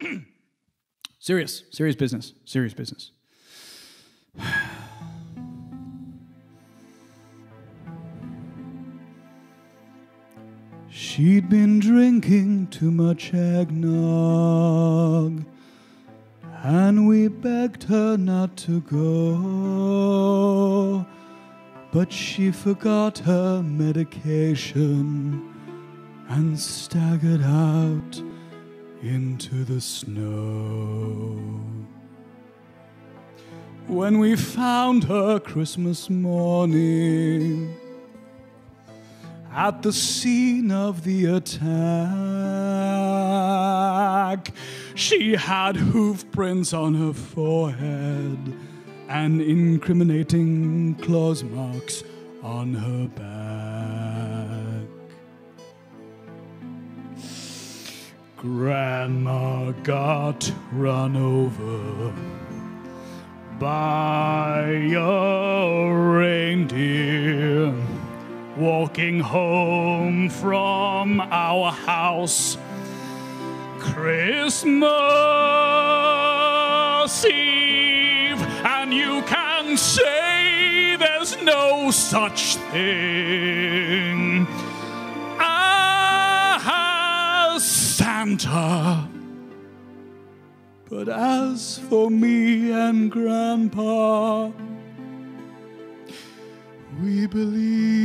serious, serious business, serious business. She'd been drinking too much eggnog, and we begged her not to go. But she forgot her medication and staggered out into the snow. When we found her Christmas morning, at the scene of the attack. She had hoof prints on her forehead and incriminating Claus marks on her back. Grandma got run over by a reindeer walking home from our house. Christmas Eve, and you can say there's no such thing Santa. But as for me and Grandpa, we believe